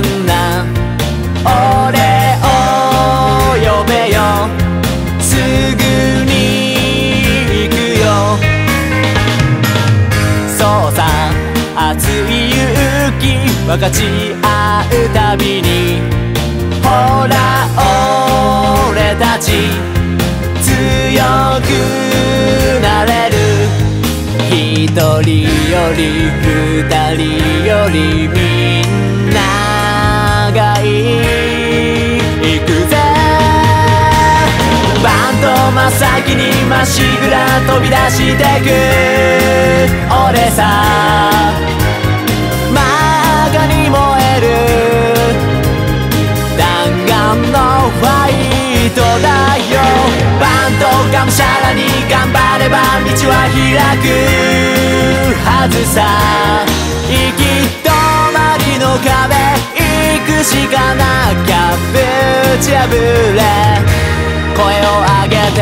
んな。俺を呼べよ。すぐに行くよ。そうさ熱い勇気分かち合うたびに。ほら俺たち強くなれる。一人より二人よりみいいくぜ。バンド真っ先にまっしぐら飛び出してく。俺さ真赤に燃える。弾丸のファイトだよ。バンドがむしゃらに頑張れば道は開くはずさ。ち破れ声を上げて。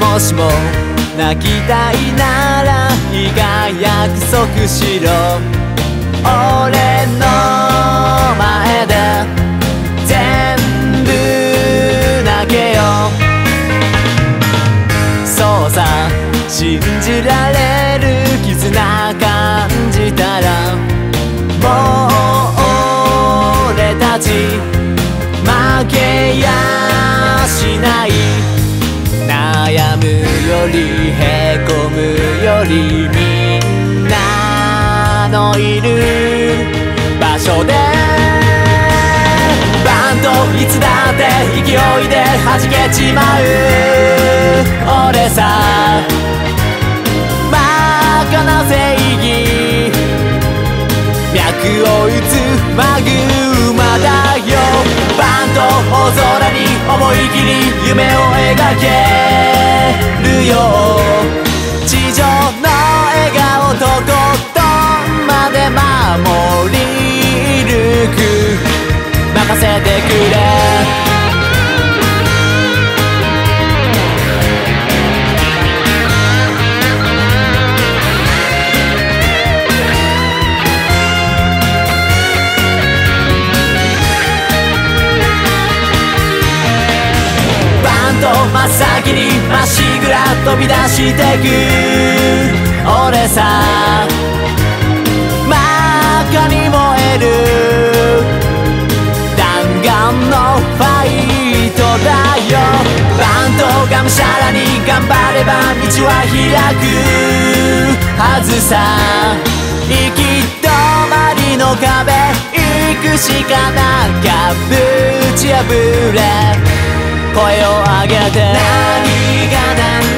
もしも泣きたいならいいが約束しろ。負けやしない。悩むよりへこむよりみんなのいる場所で。バンドいつだって勢いで弾けちまう。俺さに夢を描けるよバンド真っ先にまっしぐら飛び出してく俺さ真っ赤に燃える弾丸のファイトだよ。バンドがむしゃらに頑張れば道は開く。はずさ行き止まりの壁。行くしかなきゃぶち破れ。声を上げて。何が何